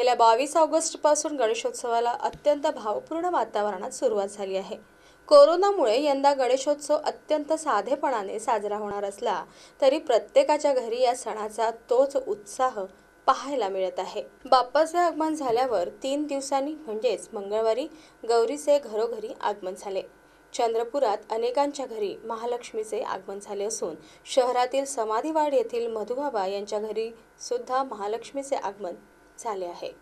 गेल्या बावीस ऑगस्टपासून गणेशोत्सवाला अत्यंत भावपूर्ण वातावरणात सुरुवात झाली आहे. कोरोनामुळे यंदा गणेशोत्सव अत्यंत साधेपणाने साजरा होणार असला तरी प्रत्येकाच्या घरी या सणाचा तोच उत्साह पाहायला मिळत आहे. बाप्पाचे आगमन झाल्यावर तीन दिवसांनी म्हणजेच मंगळवारी गौरीचे घरोघरी आगमन झाले. चंद्रपुरात अनेकांच्या घरी महालक्ष्मीचे आगमन झाले असून शहरातील समाधीवाड येथील मधुबाबा यांच्या घरी सुद्धा महालक्ष्मीचे आगमन झाले आहे